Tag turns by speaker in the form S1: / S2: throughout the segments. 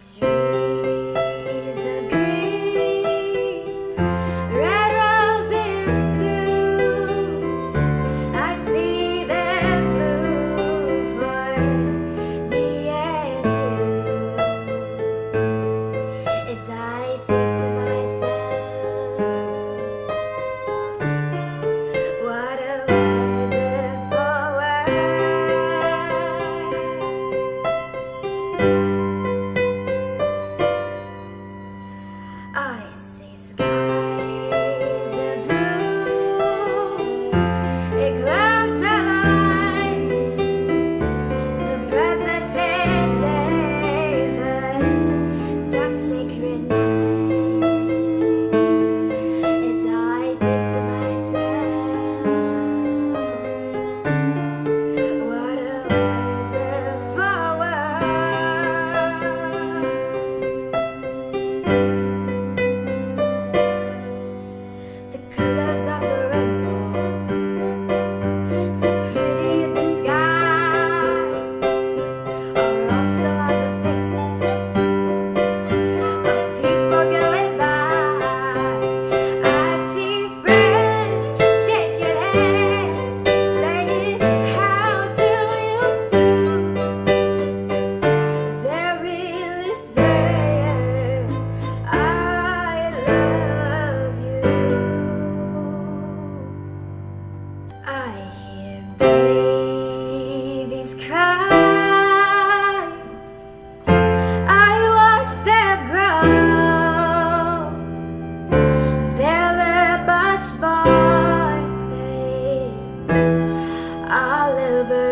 S1: trees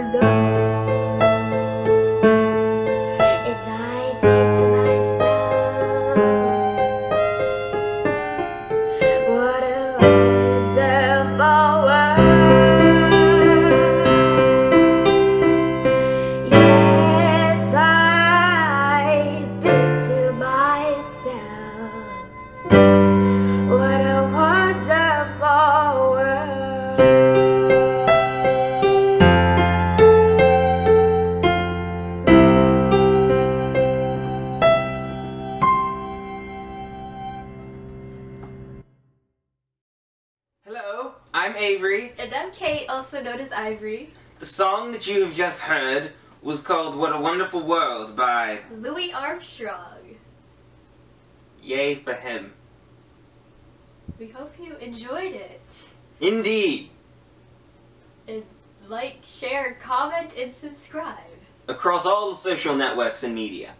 S1: Salvador. I'm Avery.
S2: And I'm Kate, also known as Ivory.
S1: The song that you have just heard was called What a Wonderful World by
S2: Louis Armstrong.
S1: Yay for him.
S2: We hope you enjoyed it.
S1: Indeed.
S2: And like, share, comment, and subscribe.
S1: Across all the social networks and media.